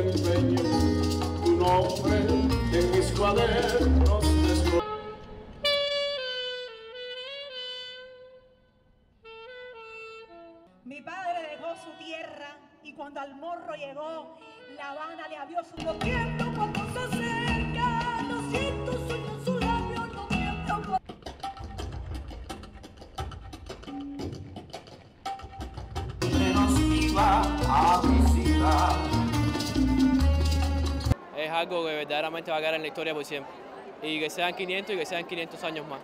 empeño, tu nombre en mis cuadernos de Mi padre dejó su tierra y cuando al morro llegó, La Habana le abrió su Lo es algo que verdaderamente va a quedar en la historia por siempre. Y que sean 500 y que sean 500 años más.